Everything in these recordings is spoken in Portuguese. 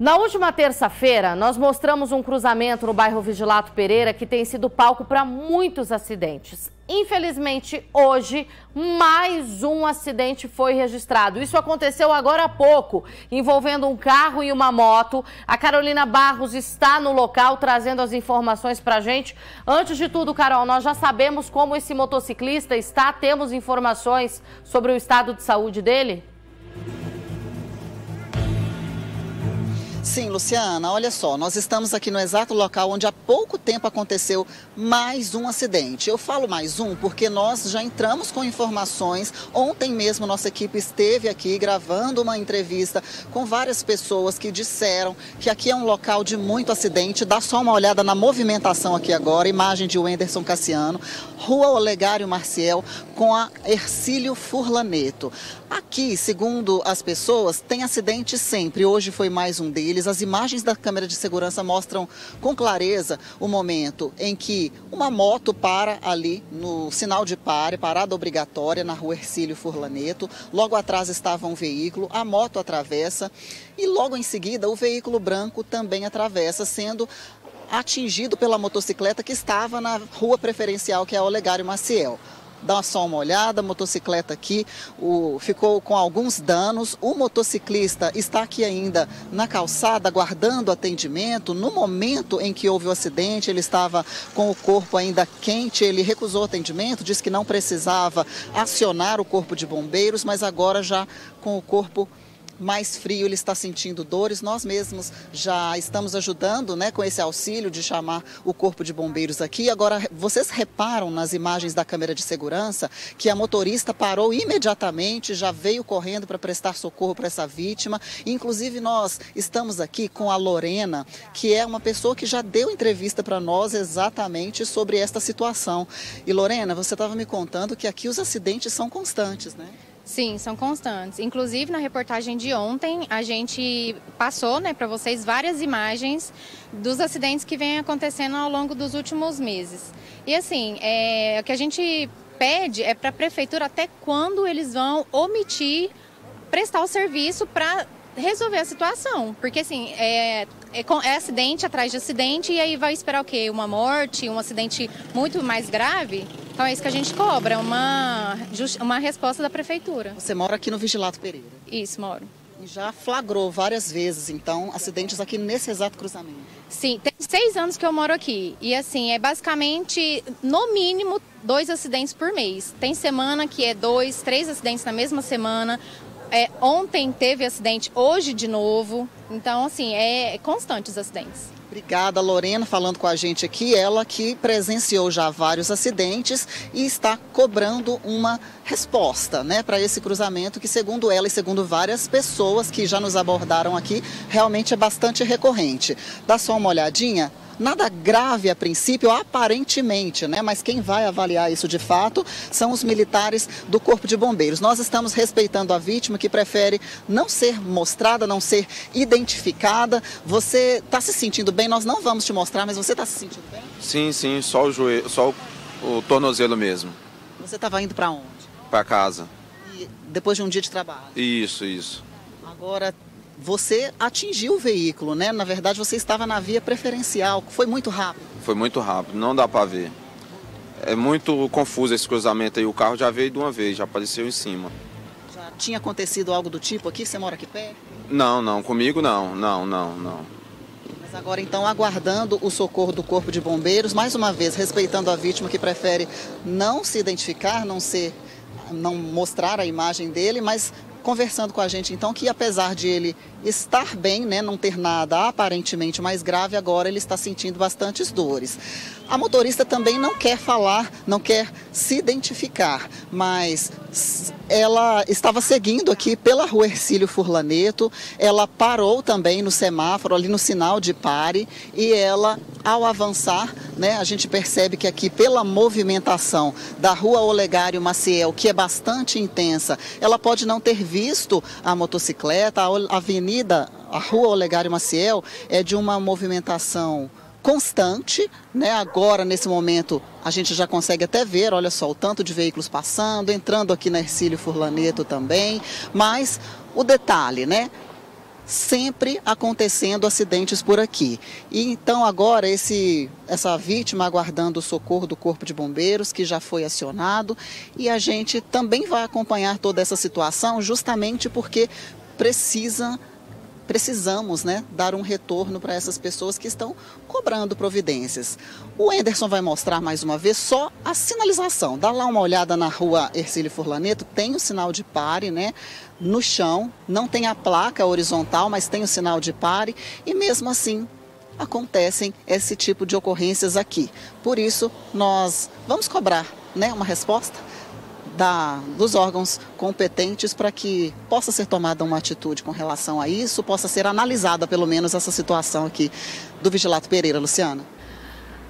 Na última terça-feira, nós mostramos um cruzamento no bairro Vigilato Pereira que tem sido palco para muitos acidentes. Infelizmente, hoje, mais um acidente foi registrado. Isso aconteceu agora há pouco, envolvendo um carro e uma moto. A Carolina Barros está no local trazendo as informações para a gente. Antes de tudo, Carol, nós já sabemos como esse motociclista está. Temos informações sobre o estado de saúde dele? Sim, Luciana, olha só, nós estamos aqui no exato local onde há pouco tempo aconteceu mais um acidente. Eu falo mais um porque nós já entramos com informações. Ontem mesmo nossa equipe esteve aqui gravando uma entrevista com várias pessoas que disseram que aqui é um local de muito acidente. Dá só uma olhada na movimentação aqui agora, imagem de Wenderson Cassiano, Rua Olegário Marcial com a Ercílio Furlaneto. Aqui, segundo as pessoas, tem acidente sempre. Hoje foi mais um deles. As imagens da câmera de segurança mostram com clareza o momento em que uma moto para ali no sinal de pare, parada obrigatória na rua Ercílio Furlaneto. Logo atrás estava um veículo, a moto atravessa e logo em seguida o veículo branco também atravessa, sendo atingido pela motocicleta que estava na rua preferencial, que é Olegário Maciel dá só uma olhada, a motocicleta aqui o, ficou com alguns danos. O motociclista está aqui ainda na calçada, aguardando atendimento. No momento em que houve o acidente, ele estava com o corpo ainda quente, ele recusou atendimento, disse que não precisava acionar o corpo de bombeiros, mas agora já com o corpo mais frio, ele está sentindo dores. Nós mesmos já estamos ajudando né, com esse auxílio de chamar o corpo de bombeiros aqui. Agora, vocês reparam nas imagens da câmera de segurança que a motorista parou imediatamente, já veio correndo para prestar socorro para essa vítima. Inclusive, nós estamos aqui com a Lorena, que é uma pessoa que já deu entrevista para nós exatamente sobre esta situação. E Lorena, você estava me contando que aqui os acidentes são constantes, né? Sim, são constantes. Inclusive, na reportagem de ontem, a gente passou né, para vocês várias imagens dos acidentes que vêm acontecendo ao longo dos últimos meses. E assim, é, o que a gente pede é para a prefeitura até quando eles vão omitir prestar o serviço para resolver a situação. Porque assim, é, é, é, acidente atrás de acidente e aí vai esperar o quê? Uma morte, um acidente muito mais grave? Então é isso que a gente cobra, uma, uma resposta da prefeitura. Você mora aqui no Vigilato Pereira? Isso, moro. E já flagrou várias vezes, então, acidentes aqui nesse exato cruzamento? Sim, tem seis anos que eu moro aqui. E assim, é basicamente, no mínimo, dois acidentes por mês. Tem semana que é dois, três acidentes na mesma semana. É, ontem teve acidente, hoje de novo. Então, assim, é constante os acidentes. Obrigada, Lorena, falando com a gente aqui. Ela que presenciou já vários acidentes e está cobrando uma resposta né, para esse cruzamento que, segundo ela e segundo várias pessoas que já nos abordaram aqui, realmente é bastante recorrente. Dá só uma olhadinha Nada grave a princípio, aparentemente, né? Mas quem vai avaliar isso de fato são os militares do Corpo de Bombeiros. Nós estamos respeitando a vítima que prefere não ser mostrada, não ser identificada. Você está se sentindo bem? Nós não vamos te mostrar, mas você está se sentindo bem? Sim, sim, só o joelho, só o, o tornozelo mesmo. Você estava indo para onde? Para casa. E depois de um dia de trabalho? Isso, isso. Agora você atingiu o veículo, né? Na verdade, você estava na via preferencial. Foi muito rápido. Foi muito rápido, não dá para ver. É muito confuso esse cruzamento aí. O carro já veio de uma vez, já apareceu em cima. Já tinha acontecido algo do tipo aqui? Você mora aqui perto? Não, não. Comigo não. Não, não, não. Mas agora então aguardando o socorro do Corpo de Bombeiros, mais uma vez respeitando a vítima que prefere não se identificar, não ser não mostrar a imagem dele, mas conversando com a gente então que apesar de ele estar bem, né, não ter nada aparentemente mais grave, agora ele está sentindo bastantes dores. A motorista também não quer falar, não quer se identificar, mas ela estava seguindo aqui pela rua Ercílio Furlaneto, ela parou também no semáforo, ali no sinal de pare, e ela, ao avançar, né, a gente percebe que aqui pela movimentação da rua Olegário Maciel, que é bastante intensa, ela pode não ter visto a motocicleta, a avenida, a rua Olegário Maciel é de uma movimentação constante, né? Agora nesse momento a gente já consegue até ver, olha só, o tanto de veículos passando, entrando aqui na Ercílio Furlaneto também, mas o detalhe, né? sempre acontecendo acidentes por aqui. E então agora esse essa vítima aguardando o socorro do Corpo de Bombeiros, que já foi acionado, e a gente também vai acompanhar toda essa situação justamente porque precisa precisamos né, dar um retorno para essas pessoas que estão cobrando providências. O Enderson vai mostrar mais uma vez só a sinalização. Dá lá uma olhada na rua Ercílio Furlaneto, tem o sinal de pare, né? No chão, não tem a placa horizontal, mas tem o sinal de pare, e mesmo assim acontecem esse tipo de ocorrências aqui. Por isso, nós vamos cobrar né, uma resposta da, dos órgãos competentes para que possa ser tomada uma atitude com relação a isso, possa ser analisada pelo menos essa situação aqui do Vigilato Pereira, Luciana.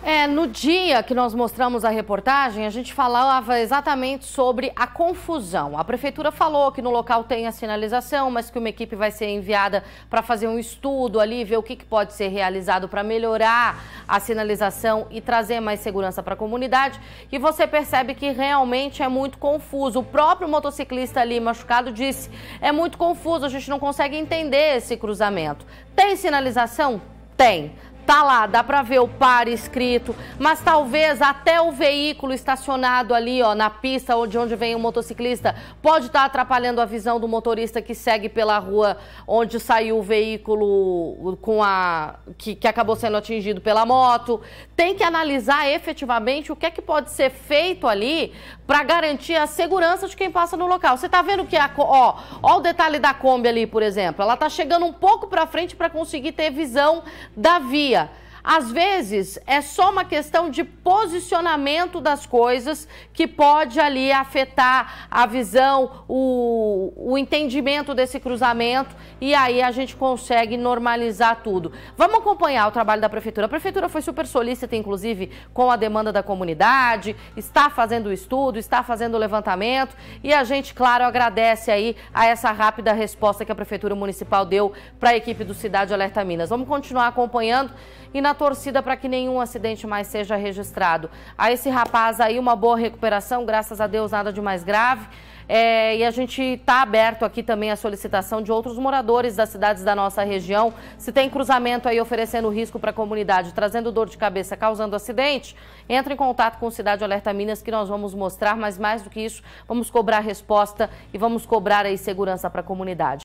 É, no dia que nós mostramos a reportagem, a gente falava exatamente sobre a confusão. A prefeitura falou que no local tem a sinalização, mas que uma equipe vai ser enviada para fazer um estudo ali, ver o que, que pode ser realizado para melhorar a sinalização e trazer mais segurança para a comunidade. E você percebe que realmente é muito confuso. O próprio motociclista ali machucado disse: é muito confuso, a gente não consegue entender esse cruzamento. Tem sinalização? Tem. Tá lá, dá para ver o par escrito, mas talvez até o veículo estacionado ali, ó, na pista onde, onde vem o motociclista, pode estar tá atrapalhando a visão do motorista que segue pela rua onde saiu o veículo com a que, que acabou sendo atingido pela moto. Tem que analisar efetivamente o que é que pode ser feito ali para garantir a segurança de quem passa no local. Você tá vendo que a ó, ó o detalhe da Kombi ali, por exemplo, ela tá chegando um pouco para frente para conseguir ter visão da via. vida. Às vezes é só uma questão de posicionamento das coisas que pode ali afetar a visão, o, o entendimento desse cruzamento e aí a gente consegue normalizar tudo. Vamos acompanhar o trabalho da prefeitura. A prefeitura foi super solícita, inclusive, com a demanda da comunidade, está fazendo o estudo, está fazendo o levantamento e a gente, claro, agradece aí a essa rápida resposta que a prefeitura municipal deu para a equipe do Cidade Alerta Minas. Vamos continuar acompanhando e na torcida para que nenhum acidente mais seja registrado. A esse rapaz aí uma boa recuperação, graças a Deus nada de mais grave. É, e a gente está aberto aqui também a solicitação de outros moradores das cidades da nossa região. Se tem cruzamento aí oferecendo risco para a comunidade, trazendo dor de cabeça, causando acidente, entre em contato com o Cidade Alerta Minas que nós vamos mostrar, mas mais do que isso, vamos cobrar resposta e vamos cobrar aí segurança para a comunidade.